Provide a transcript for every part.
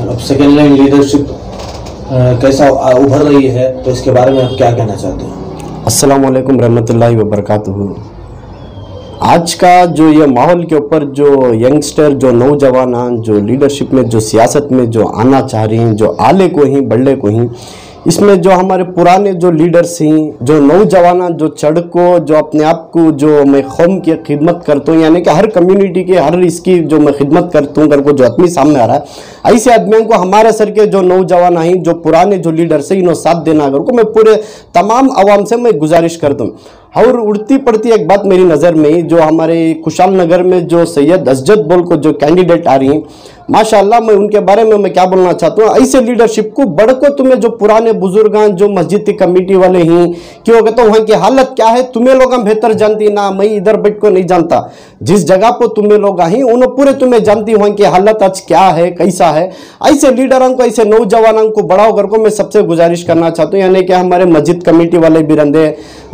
अब second line leadership कैसा उभर रही है? तो इसके बारे में आप क्या कहना चाहते हैं? अस्सलाम वालेकुम रहमतुल्लाहि व आज का जो ये माहौल के ऊपर जो यंगस्टर, जो नौजवान, जो लीडरशिप में, जो सियासत में जो आना चाह रही हैं, जो आले को ही, बल्ले को ही इसमें जो हमारे पुराने जो लीडर्स हैं, जो नौजवान, जो चढ़ को जो अपने आप को जो मैं कौम की खिदमत करता हूँ, यानी कि हर कम्युनिटी के, हर इसकी जो मैं खिदमत करता हूँ कर को जो आदमी सामने आ रहा है। ऐसे आदमियों को हमारे सर के जो नौजवान हैं, जो पुराने जो लीडर्स हैं, इन्हों साथ देना अगर को मैं पूरे तमाम आवाम से मैं गुजारिश करता हूँ। और उड़ती पड़ती एक बात मेरी नज़र में, जो हमारे कुशाल नगर में जो सैयद अजद बोल को जो कैंडिडेट आ रही हैं माशाल्लाह, मैं उनके बारे में मैं क्या बोलना चाहता हूँ? ऐसे लीडरशिप को बढ़ को तुम्हें जो पुराने बुज़ुर्ग जो मस्जिद की कमेटी वाले ही, क्यों कहता हूँ, वहाँ की हालत क्या है? तुम्हें लोग हम बेहतर जानती ना, मैं इधर बैठ को नहीं जानता। जिस जगह पर तुम्हें लोग आई उन्हें पूरे तुम्हें जानती वहाँ की हालत आज क्या है, कैसा है। ऐसे लीडरों को ऐसे नौजवानों को बढ़ाओ कर को मैं सबसे गुजारिश करना चाहता हूँ। यानी कि हमारे मस्जिद कमेटी वाले भी रंधे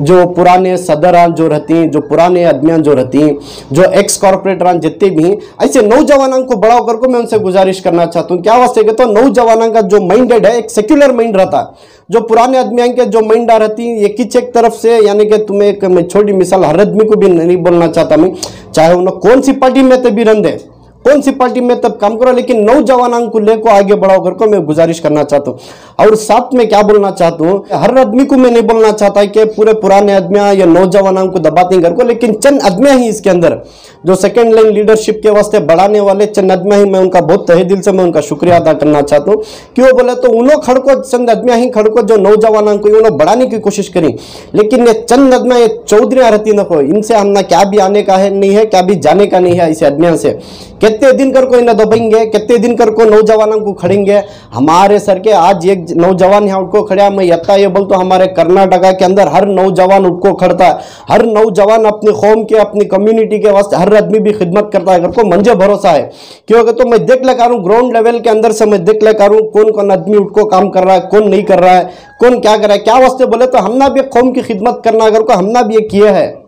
जो पुराने सदर जो रहती जो पुराने आदमियाँ जो रहती हैं, जो एक्स कॉरपोरेटर जितने भी हैं, ऐसे नौजवानों को बढ़ाओ करके मैं उनसे गुजारिश करना चाहता हूँ। क्या वास्ते के तो नौजवानों का जो माइंडेड है, एक सेक्युलर माइंड रहता है। जो पुराने आदमी के जो माइंड आ रहती है, ये किच एक तरफ़ से, यानी कि तुम्हें एक छोटी मिसाल हर आदमी को भी नहीं बोलना चाहता मैं। चाहे उन्हें कौन सी पार्टी में तो भी रंधे। कौन सी पार्टी में तब काम करो, लेकिन नौजवान को लेकर आगे बढ़ाओ कर को मैं गुजारिश करना चाहता हूँ। और साथ में क्या बोलना चाहता हूँ, हर आदमी को मैं नहीं बोलना चाहता कि पूरे पुराने आदमियाँ या नौजवानों को दबाते कर को, लेकिन चंद आदमियाँ ही इसके अंदर, जो सेकेंड लाइन लीडरशिप के वास्ते बढ़ाने वाले चंद आदमियाँ ही, मैं उनका बहुत तहे दिल से मैं उनका शुक्रिया अदा करना चाहता हूँ। क्यों बोले तो उन्होंने खड़को चंद आदमियाँ ही खड़को जो नौजवानों को उन्होंने बढ़ाने की कोशिश करी, लेकिन ये चंद आदमियाँ ये चौधरियाँ रहती न इनसे हमने क्या भी आने का है, नहीं है, क्या भी जाने का नहीं है ऐसे आदमियों से। कितने दिन कर को इन्हें दबेंगे, कितने दिन कर को नौजवानों को खड़ेंगे? हमारे सर के आज एक नौजवान यहाँ उठको खड़ा मैं यत्ता ये बोलता हमारे कर्नाटका के अंदर हर नौजवान उठको खड़ता है। हर नौजवान अपनी कौम के, अपनी कम्युनिटी के वास्ते हर आदमी भी खिदमत करता है, अगर को मंजे भरोसा है। क्योंकि तो मैं देख ले कर ग्राउंड लेवल के अंदर से मैं देख ले कर कौन कौन आदमी उठको काम कर रहा है, कौन नहीं कर रहा है, कौन क्या कर रहा है, क्या वास्ते बोले तो हमना भी कौम की खिदमत करना, अगर को हमना भी ये किए है।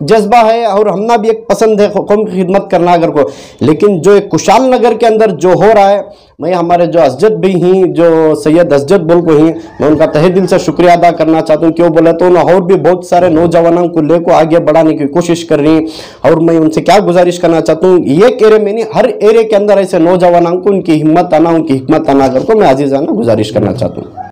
जज्बा है और हमना भी एक पसंद है कौम की खिदमत करना अगर को। लेकिन जो एक कुशाल नगर के अंदर जो हो रहा है, मैं हमारे जो असजद भी हैं, जो सैयद असजद बोल को ही, मैं उनका तहे दिल से शुक्रिया अदा करना चाहता हूँ। क्यों बोले तो उन्हें और भी बहुत सारे नौजवानों को लेकर आगे बढ़ाने की कोशिश कर रही और मैं उनसे क्या गुजारिश करना चाहता हूँ, ये एरिए में नहीं हर एरिए के अंदर ऐसे नौजवानों को उनकी हिम्मत आना, उनकी हिम्मत आना कर को मैं आजीजाना गुजारिश करना चाहता हूँ।